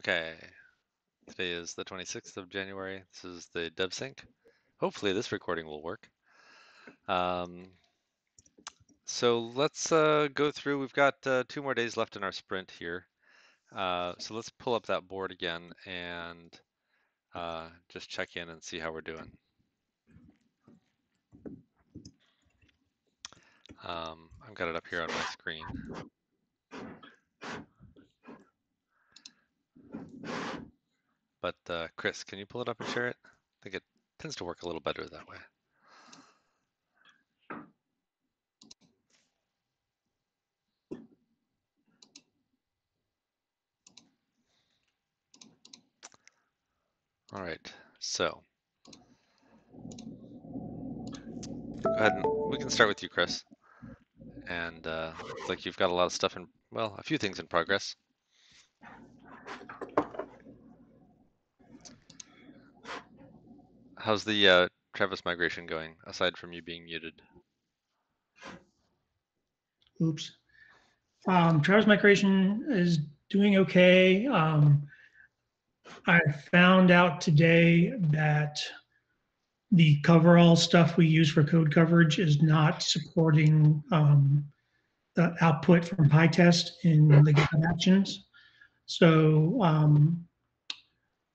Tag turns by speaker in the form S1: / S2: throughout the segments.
S1: Okay. Today is the 26th of January. This is the DevSync. Hopefully this recording will work. Um, so let's uh, go through. We've got uh, two more days left in our sprint here. Uh, so let's pull up that board again and uh, just check in and see how we're doing. Um, I've got it up here on my screen. But uh, Chris, can you pull it up and share it? I think it tends to work a little better that way. All right, so go ahead and we can start with you, Chris. And uh, it's like you've got a lot of stuff in, well, a few things in progress. How's the uh, Travis migration going, aside from you being muted?
S2: Oops. Um, Travis migration is doing okay. Um, I found out today that the coverall stuff we use for code coverage is not supporting um, the output from PyTest in the GitHub Actions. So um,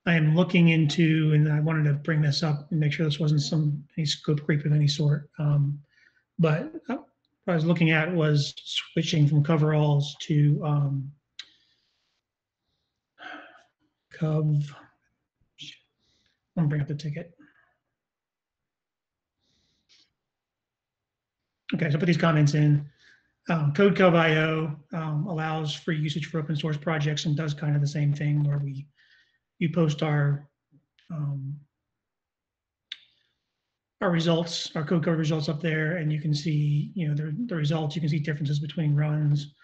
S2: I am looking into, and I wanted to bring this up and make sure this wasn't some any scope creep of any sort. Um, but what I was looking at was switching from coveralls to um, Cov. I'm gonna bring up the ticket. Okay, so put these comments in. Um, CodeCov.io um, allows free usage for open source projects and does kind of the same thing where we you post our um, our results, our code code results up there, and you can see, you know, the, the results. You can see differences between runs.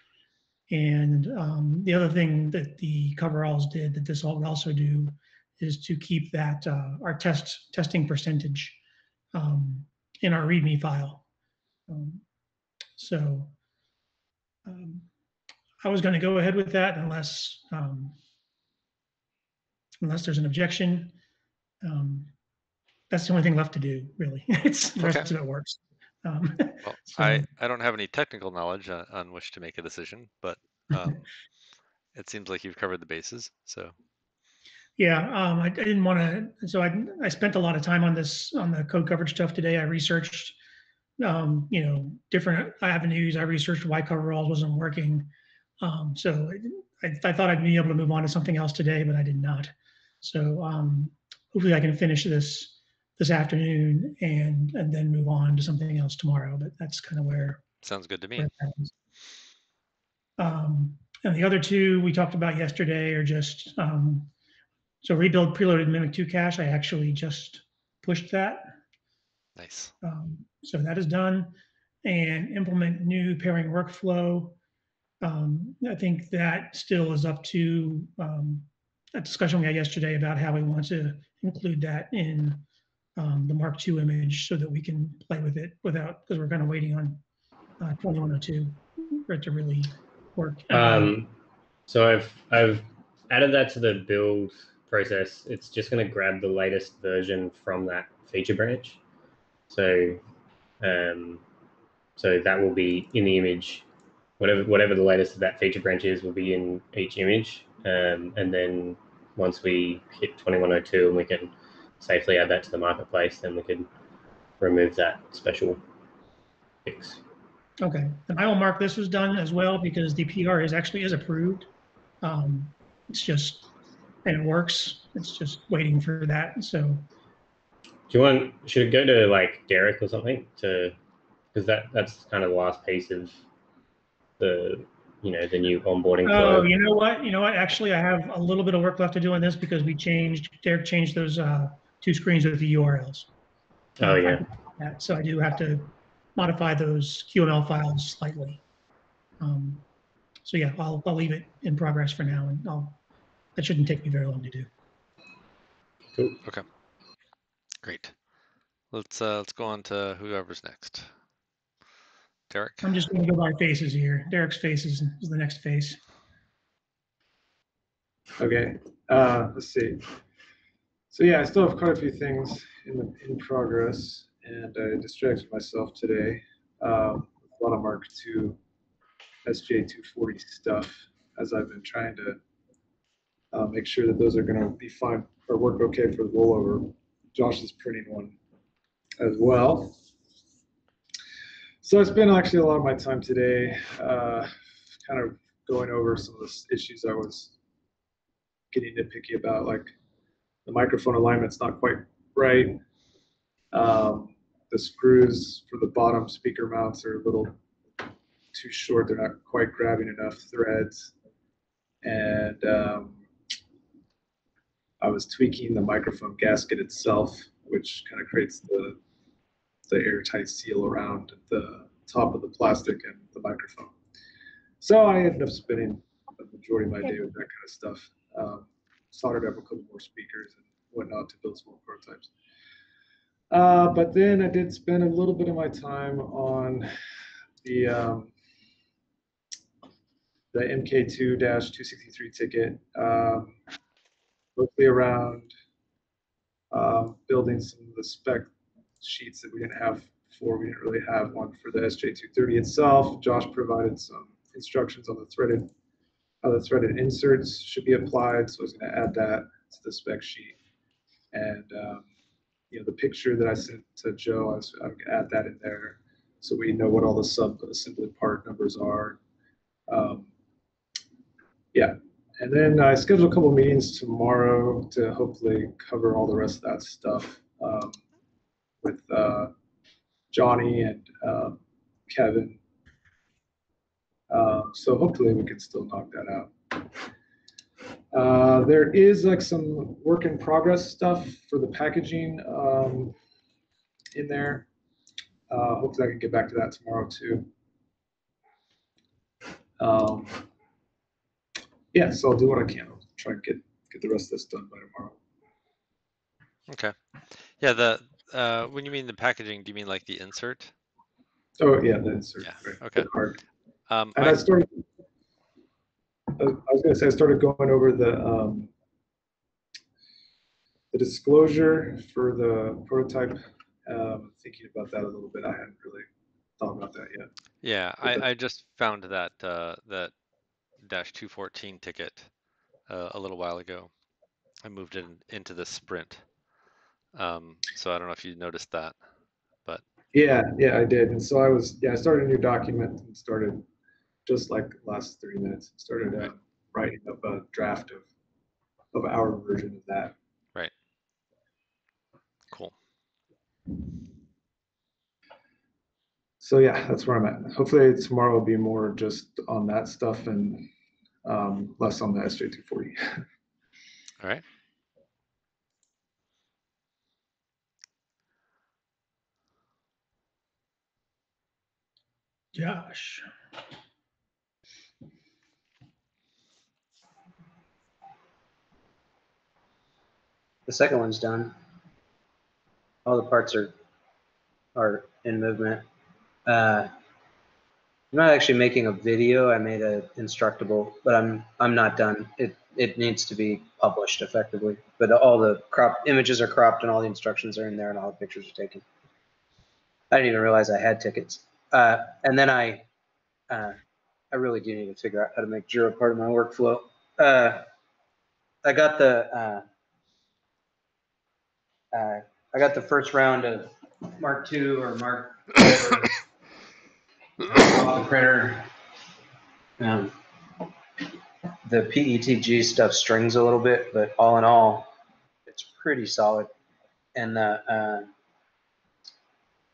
S2: And um, the other thing that the coveralls did that this will also do is to keep that uh, our test testing percentage um, in our README file. Um, so um, I was going to go ahead with that unless um, unless there's an objection. Um, that's the only thing left to do, really. it's the rest
S1: Okay.
S2: of it works. Um,
S1: Well,
S2: so-
S1: I, I don't have any technical knowledge on, on which to make a decision, but um, it seems like you've covered the bases. So
S2: Yeah, um, I, I didn't want to, so I, I spent a lot of time on this, on the code coverage stuff today. I researched, um, you know, different avenues. I researched why coveralls wasn't working. Um, so I, I thought I'd be able to move on to something else today, but I did not. So, um, hopefully I can finish this, this afternoon and, and then move on to something else tomorrow, but that's kind of where,
S1: sounds good to me.
S2: where it happens. Um, and the other two we talked about yesterday are just, um, so rebuild preloaded Mimic 2 cache. I actually just pushed that.
S1: Nice.
S2: Um, so that is done. And implement new pairing workflow. Um, I think that still is up to um, a discussion we had yesterday about how we want to include that in um, the Mark II image so that we can play with it without, because we're kind of waiting on uh, 2102 for it to really work.
S3: Um, so I've I've added that to the build process. It's just going to grab the latest version from that feature branch. So, um, so that will be in the image. Whatever whatever the latest of that feature branch is will be in each image. Um, and then once we hit 2102 and we can safely add that to the marketplace, then we can remove that special fix.
S2: Okay, and I will mark this was done as well because the PR is actually is approved. Um, it's just, and it works. It's just waiting for that. So,
S3: Do you want? Should it go to like Derek or something to? Because that that's kind of the last piece of the you know the new onboarding flow.
S2: oh, you know what? You know what? Actually, I have a little bit of work left to do on this because we changed, Derek changed those uh, two screens with the URLs.
S3: Oh, yeah.
S2: Yeah, So I do have to modify those QML files slightly. Um, so yeah, I'll, I'll leave it in progress for now and I'll, that shouldn't take me very long to do.
S3: Cool. Okay.
S1: Great. Let's uh, let's go on to whoever's next. Derek.
S2: I'm just gonna go by faces here. Derek's face is, is the next face.
S4: Okay. Uh, let's see. So yeah, I still have quite a few things in the, in progress, and I distracted myself today um, with a lot of Mark II SJ240 stuff as I've been trying to uh, make sure that those are going to be fine or work okay for the rollover. Josh is printing one as well. So I spent actually a lot of my time today uh, kind of going over some of the issues I was getting nitpicky about, like the microphone alignment's not quite right. Um, the screws for the bottom speaker mounts are a little too short. They're not quite grabbing enough threads. And um, I was tweaking the microphone gasket itself, which kind of creates the the airtight seal around the top of the plastic and the microphone. So I ended up spending the majority of my day with that kind of stuff. Um, soldered up a couple more speakers and whatnot to build small prototypes. Uh, but then I did spend a little bit of my time on the um, the MK2-263 ticket, um, mostly around um, building some of the spec sheets that we didn't have before. We didn't really have one for the SJ230 itself. Josh provided some instructions on the threaded, how the threaded inserts should be applied. So I was going to add that to the spec sheet. And, um, you know, the picture that I sent to Joe, I was, I'm going to add that in there so we know what all the sub assembly part numbers are. Um, yeah. And then I scheduled a couple meetings tomorrow to hopefully cover all the rest of that stuff um, with uh, Johnny and um, Kevin. Um, so hopefully we can still knock that out. Uh, there is like some work in progress stuff for the packaging um, in there. Uh, hopefully I can get back to that tomorrow too. Um, yeah, so I'll do what I can. I'll try and get get the rest of this done by tomorrow.
S1: Okay. Yeah, the uh, when you mean the packaging, do you mean like the insert?
S4: Oh yeah, the insert.
S1: Yeah,
S4: right,
S1: okay.
S4: the.
S1: Um,
S4: And I
S1: I-
S4: started. I was gonna say I started going over the um, the disclosure for the prototype. Um, thinking about that a little bit. I hadn't really thought about that yet.
S1: yeah. I, I just found that uh, that dash two fourteen ticket uh, a little while ago. I moved it in, into the sprint. Um, so I don't know if you noticed that.
S4: But yeah, yeah, I did. And so I was, yeah, I started a new document and started just like last 30 minutes, started uh, writing up a draft of of our version of that. Right.
S1: Cool.
S4: So yeah, that's where I'm at. Hopefully tomorrow will be more just on that stuff and um, less on the SJ240.
S1: All right.
S2: Josh.
S5: The second one's done. All the parts are are in movement. Uh, I'm not actually making a video. I made a instructable, but I'm I'm not done. It it needs to be published effectively. But all the crop images are cropped and all the instructions are in there and all the pictures are taken. I didn't even realize I had tickets. Uh, and then I uh, I really do need to figure out how to make Jira part of my workflow. Uh, I got the uh, uh, I got the first round of Mark II or Mark the printer. Um, the PETG stuff strings a little bit, but all in all, it's pretty solid. And uh,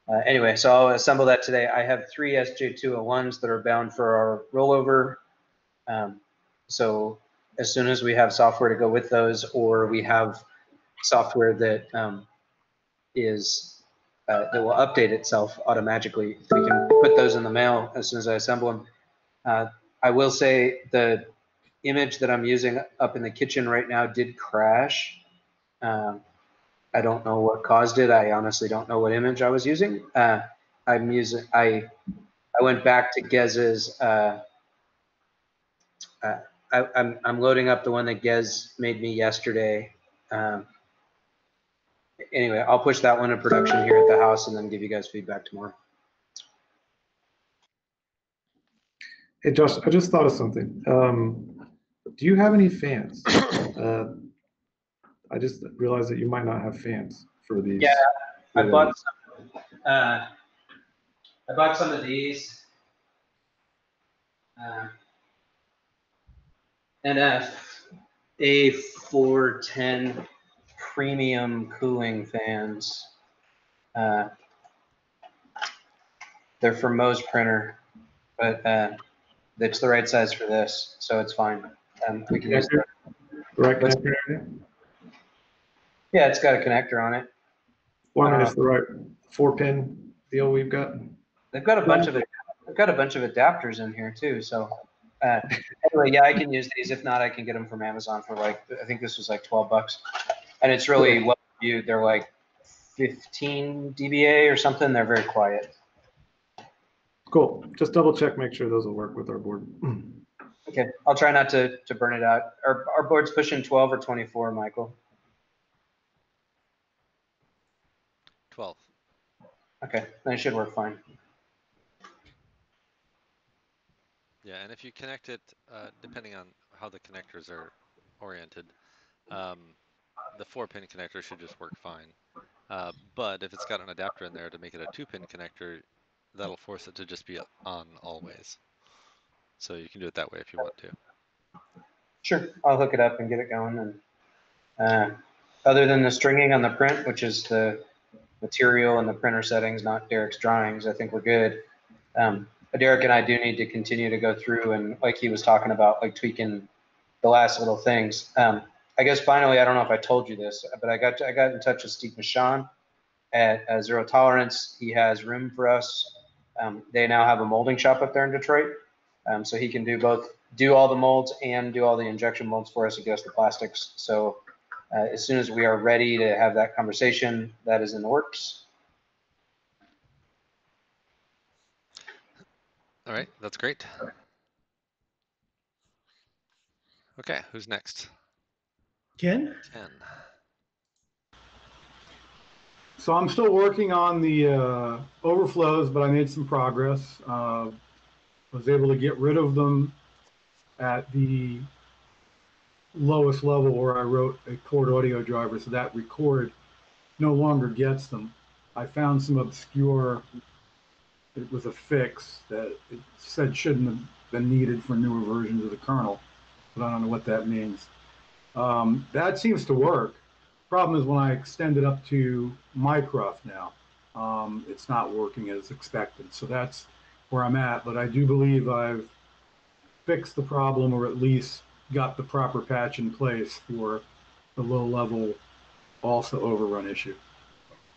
S5: uh, anyway, so I'll assemble that today. I have three SJ201s that are bound for our rollover. Um, so as soon as we have software to go with those, or we have software that um, is uh, that will update itself automatically. We can put those in the mail as soon as I assemble them. Uh, I will say the image that I'm using up in the kitchen right now did crash. Um, I don't know what caused it. I honestly don't know what image I was using. Uh, I'm using I I went back to Gez's uh, uh, I, I'm, I'm loading up the one that Gez made me yesterday. Um, anyway, I'll push that one to production here at the house and then give you guys feedback tomorrow.
S4: Hey Josh, I just thought of something. Um, do you have any fans? Uh, I just realized that you might not have fans for these.
S5: Yeah, I bought some, uh, I bought some of these. Uh, NF A410 premium cooling fans. Uh, they're from Moe's printer, but, uh, it's the right size for this, so it's fine. Um, we can use,
S4: the right?
S5: Yeah, it's got a connector on it.
S4: Well, I mean, it's the right four pin deal we've got.
S5: They've got a bunch of it. They've got a bunch of adapters in here too. So uh, anyway, yeah, I can use these. If not, I can get them from Amazon for like I think this was like twelve bucks, and it's really well viewed. They're like fifteen dBA or something. They're very quiet.
S4: Cool. Just double check, make sure those will work with our board.
S5: Okay, I'll try not to to burn it out. Our our board's pushing twelve or twenty four, Michael.
S1: 12.
S5: Okay, then it should work fine.
S1: Yeah, and if you connect it, uh, depending on how the connectors are oriented, um, the four pin connector should just work fine. Uh, but if it's got an adapter in there to make it a two pin connector, that'll force it to just be on always. So you can do it that way if you want to.
S5: Sure, I'll hook it up and get it going. And uh, other than the stringing on the print, which is the material and the printer settings, not Derek's drawings, I think we're good. Um, but Derek and I do need to continue to go through and, like he was talking about, like tweaking the last little things. Um, I guess finally, I don't know if I told you this, but I got I got in touch with Steve Michon at uh, Zero Tolerance. He has room for us. Um, they now have a molding shop up there in Detroit, um, so he can do both, do all the molds and do all the injection molds for us against the plastics. So uh, as soon as we are ready to have that conversation, that is in the works.
S1: All right, that's great. Okay, who's next?
S2: Ken?
S1: Ken.
S6: So I'm still working on the uh, overflows, but I made some progress. Uh, was able to get rid of them at the lowest level where I wrote a chord audio driver, so that record no longer gets them. I found some obscure, it was a fix that it said shouldn't have been needed for newer versions of the kernel, but I don't know what that means. Um, that seems to work. Problem is when I extend it up to Mycroft now, um, it's not working as expected. So that's where I'm at. But I do believe I've fixed the problem or at least got the proper patch in place for the low level also overrun issue.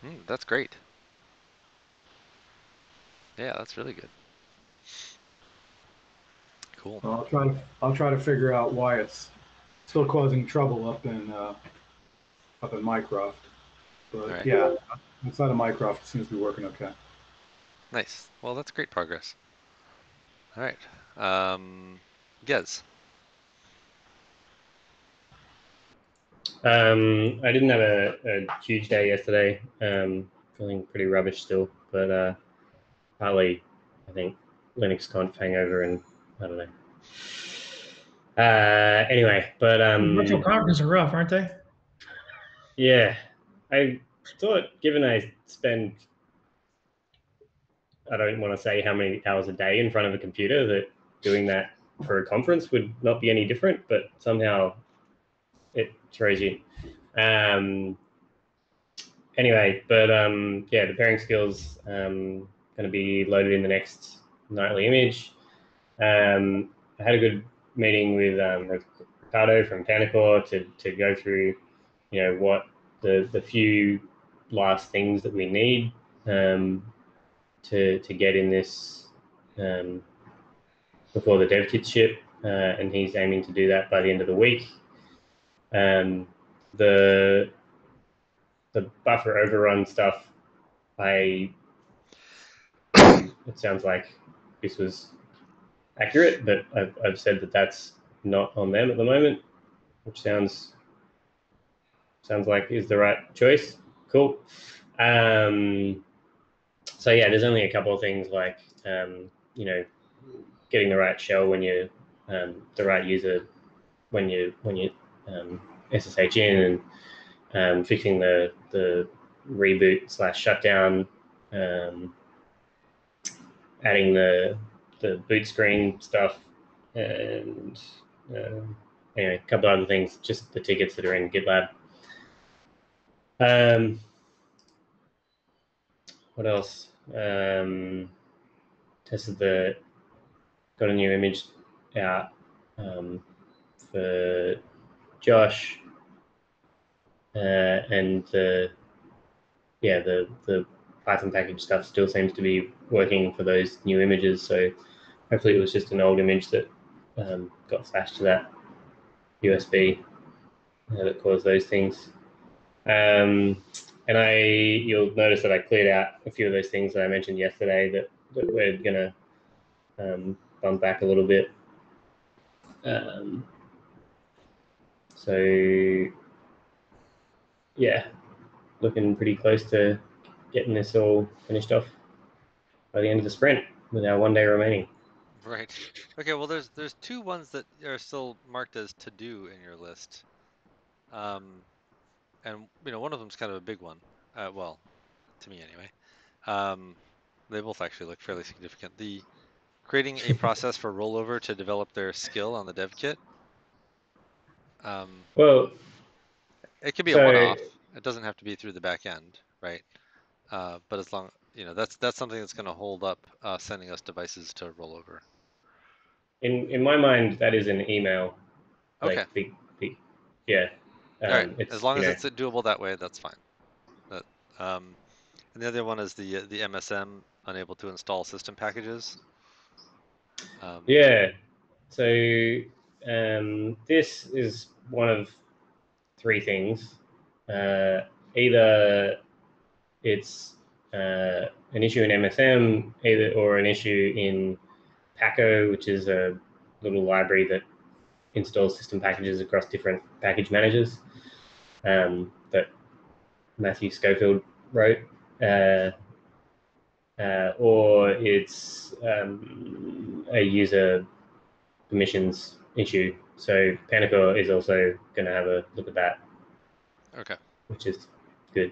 S1: Hmm, that's great. Yeah, that's really good. Cool.
S6: So I'll try to I'll try to figure out why it's still causing trouble up in uh, up in Mycroft. But
S1: Alright.
S6: yeah, outside of Mycroft, it seems to be working okay.
S1: Nice. Well, that's great progress. All right. Um, Gez.
S3: Um, I didn't have a, a huge day yesterday. Um, feeling pretty rubbish still, but uh, partly I think Linux conf hangover and I don't know. Uh, anyway, but um,
S2: Virtual conferences are rough, aren't they?
S3: yeah, I thought given I spend I don't want to say how many hours a day in front of a computer that doing that for a conference would not be any different, but somehow it throws you. Um, anyway, but um, yeah, the pairing skills um, going to be loaded in the next nightly image. Um, I had a good meeting with um, Ricardo from Pantacor to, to go through, you know, what the, the few last things that we need um, to, to get in this um, before the dev kit ship. Uh, and he's aiming to do that by the end of the week. Um, the the buffer overrun stuff, I it sounds like this was accurate, but I've, I've said that that's not on them at the moment, which sounds sounds like is the right choice. Cool. Um, so yeah, there's only a couple of things like um, you know getting the right shell when you um, the right user when you when you um, SSH in and um, fixing the the reboot slash shutdown, um, adding the the boot screen stuff, and um, anyway, a couple other things, just the tickets that are in GitLab. Um, what else? Um, tested the got a new image out um, for Josh, uh, and the yeah the the Python package stuff still seems to be working for those new images. So hopefully it was just an old image that um, got flashed to that USB uh, that caused those things. Um, and I, you'll notice that I cleared out a few of those things that I mentioned yesterday that, that we're gonna um, bump back a little bit. Um, so yeah, looking pretty close to getting this all finished off by the end of the sprint with our one day remaining.
S1: Right. Okay, well there's there's two ones that are still marked as to do in your list. Um, and you know one of them's kind of a big one. Uh, well, to me anyway. Um, they both actually look fairly significant. The creating a process for rollover to develop their skill on the dev kit. Um,
S3: Well,
S1: it could be
S3: So-
S1: a one-off. It doesn't have to be through the back end, right? Uh, but as long you know that's that's something that's going to hold up uh, sending us devices to rollover.
S3: in in my mind, that is an email. Like
S1: Okay.
S3: big, yeah.
S1: All right.
S3: Um,
S1: As long as
S3: know,
S1: it's doable that way, that's fine. But, um, and the other one is the the MSM unable to install system packages. Um,
S3: Yeah. So um, this is one of three things. Uh, either it's uh, an issue in MSM, either or an issue in pako, which is a little library that installs system packages across different package managers um, that Matthew Scholefield wrote. Uh, uh, or it's um, a user permissions issue. So Pantacor is also going to have a look at that,
S1: Okay,
S3: which is good.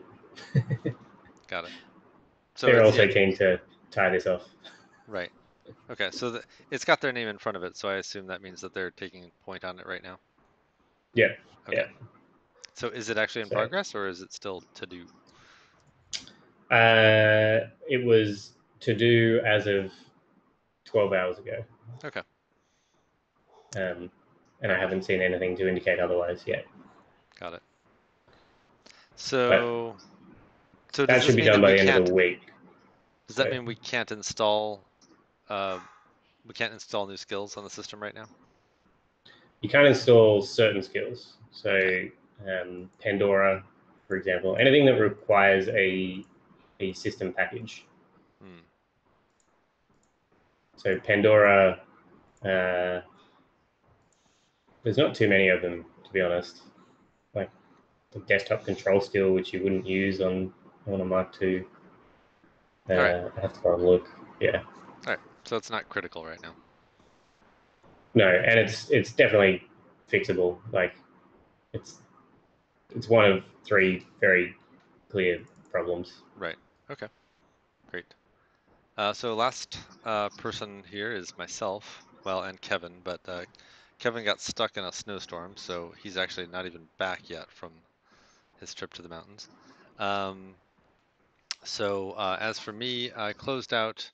S1: got it. So
S3: They're also
S1: yeah,
S3: keen to tie this off.
S1: right. Okay, so the, it's got their name in front of it, so I assume that means that they're taking point on it right now.
S3: Yeah,
S1: Okay.
S3: yeah.
S1: So is it actually in
S3: So-
S1: progress or is it still to do?
S3: Uh, it was to do as of 12 hours ago.
S1: Okay.
S3: Um, and I haven't seen anything to indicate otherwise yet.
S1: Got it. So, so
S3: That should be done by the end of
S1: can't-
S3: the week.
S1: Does that
S3: Right.
S1: mean we can't install, uh, we can't install new skills on the system right now?
S3: You can't install certain skills. So um, Pandora, for example, anything that requires a a system package.
S1: Hmm.
S3: So Pandora, uh, there's not too many of them to be honest. Like the desktop control skill, which you wouldn't use on on a Mark II. Uh,
S1: Alright.
S3: I have to go and look. Yeah, All right.
S1: So it's not critical right now.
S3: no, and it's it's definitely fixable. Like it's it's one of three very clear problems.
S1: Right. Okay. Great. Uh, so last uh, person here is myself. Well, and Kevin, but uh, Kevin got stuck in a snowstorm, so he's actually not even back yet from his trip to the mountains. Um, so uh, as for me, I closed out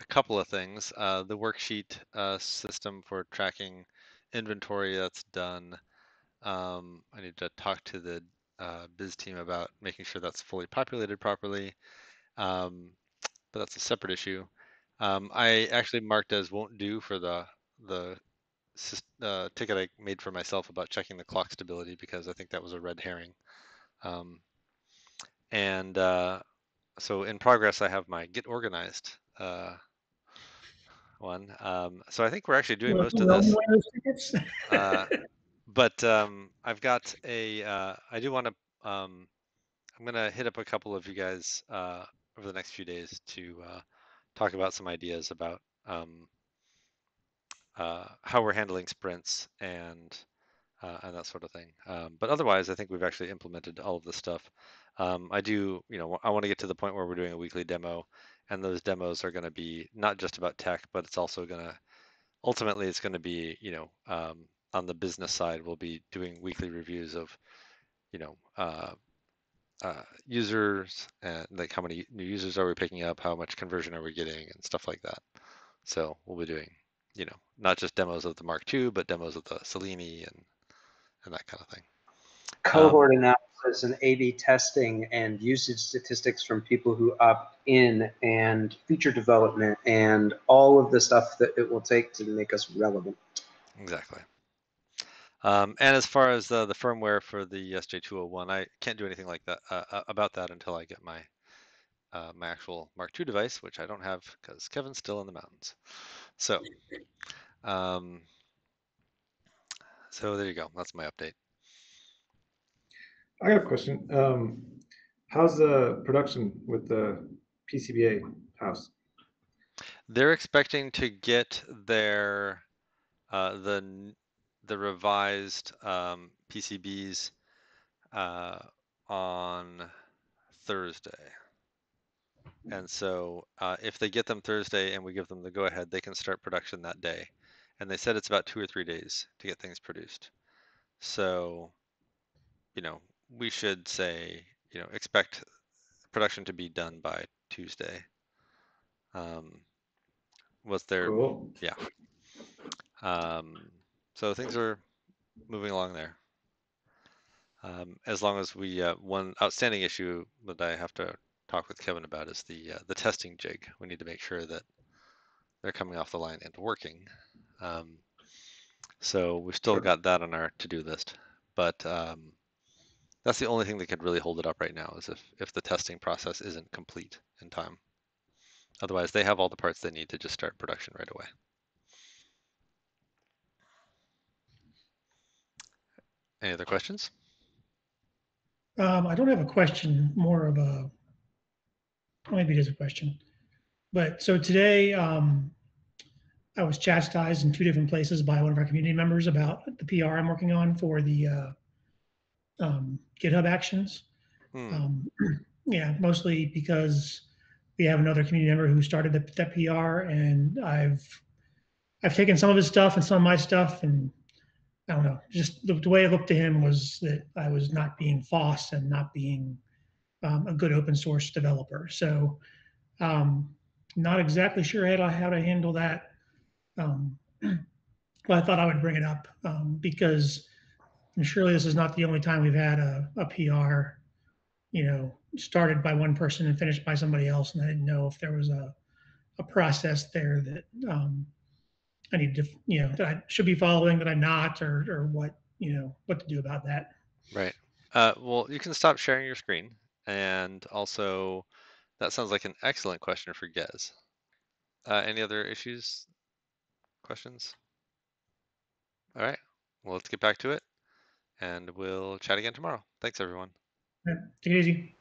S1: a couple of things. Uh, the worksheet uh, system for tracking inventory that's done. Um, I need to talk to the uh, biz team about making sure that's fully populated properly. Um, but that's a separate issue. Um, I actually marked as won't do for the the uh, ticket I made for myself about checking the clock stability because I think that was a red herring. Um, and uh, so in progress, I have my get organized uh, one. Um, so I think we're actually doing most of this. Uh, but um, I've got a. Uh, I do want to. Um, I'm gonna hit up a couple of you guys uh, over the next few days to uh, talk about some ideas about um, uh, how we're handling sprints and uh, and that sort of thing. Um, but otherwise, I think we've actually implemented all of this stuff. Um, I do, you know, I want to get to the point where we're doing a weekly demo, and those demos are going to be not just about tech, but it's also going to ultimately it's going to be, you know, um, on the business side, we'll be doing weekly reviews of, you know, uh, uh, users and like how many new users are we picking up, how much conversion are we getting, and stuff like that. So we'll be doing, you know, not just demos of the Mark II, but demos of the Selene and and that kind of thing.
S5: Cohort analysis and A/B testing and usage statistics from people who opt in and feature development and all of the stuff that it will take to make us relevant.
S1: Exactly. Um, and as far as the, the firmware for the SJ201, I can't do anything like that uh, uh, about that until I get my uh, my actual Mark II device, which I don't have because Kevin's still in the mountains. So, um, so there you go. That's my update.
S4: I got a question. Um, how's the production with the PCBA house?
S1: They're expecting to get their uh, the the revised um, PCBs uh, on Thursday. And so uh, if they get them Thursday and we give them the go ahead, they can start production that day. And they said it's about two or three days to get things produced. So, you know, we should say, you know, expect production to be done by Tuesday. Um, was there?
S4: Cool.
S1: yeah. Um, so things are moving along there. Um, as long as we, uh, one outstanding issue that I have to talk with Kevin about is the uh, the testing jig. We need to make sure that they're coming off the line and working. Um, so we've still
S4: Sure.
S1: got that on our to-do list, but um, that's the only thing that could really hold it up right now is if if the testing process isn't complete in time. Otherwise, they have all the parts they need to just start production right away. Any other questions?
S2: Um, I don't have a question, more of a, maybe it is a question. But so today, um, I was chastised in two different places by one of our community members about the PR I'm working on for the, uh, um, GitHub actions.
S1: Hmm.
S2: Um, yeah, mostly because we have another community member who started the, that PR and I've, I've taken some of his stuff and some of my stuff and I don't know, just the, the way it looked to him was that I was not being FOSS and not being um, a good open source developer. So um, not exactly sure how to, how to handle that. Um, but I thought I would bring it up um, because surely this is not the only time we've had a, a PR, you know, started by one person and finished by somebody else. And I didn't know if there was a, a process there that um, I need to, you know, that I should be following that I'm not, or, or what, you know, what to do about that.
S1: Right. Uh, well, you can stop sharing your screen. And also, that sounds like an excellent question for Gez. Uh, any other issues, questions? All right. Well, let's get back to it and we'll chat again tomorrow. Thanks, everyone.
S2: Take it easy.